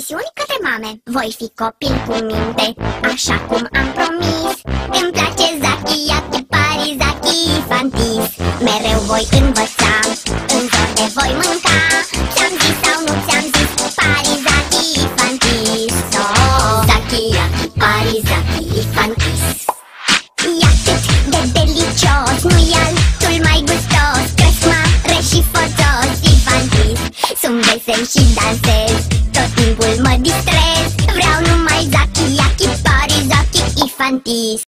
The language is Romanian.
misiuni către mame. Voi fi copil cu minte, așa cum am promis. Îmi place Zaki, Yaki, Pari, Zaki, Fantis Mereu voi învăța, în de voi mânca. Ți-am zis sau nu ți-am zis, Pari, Zaki, Fantis oh, Zaki, Yaki, Pari, Zaki, Fantis E atât de delicios, nu-i altul mai gustos. Cresc mare și fotos, Fantis Sunt vesel și dansez tot timpul mă distrez Vreau numai Zaki, Yaki, Pari, Zaki, Ifantis